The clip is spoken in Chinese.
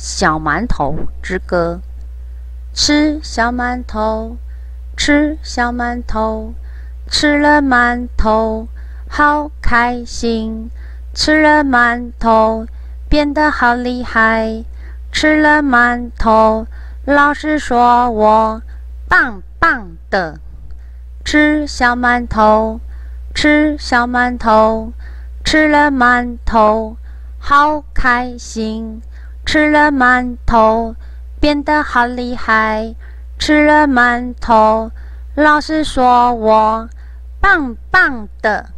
小馒头之歌。吃小馒头，吃小馒头，吃了馒头好开心。吃了馒头变得好厉害。吃了馒头，老师说我棒棒的。吃小馒头，吃小馒头，吃了馒头好开心。吃了馒头，变得好厉害。吃了馒头，老师说我棒棒的。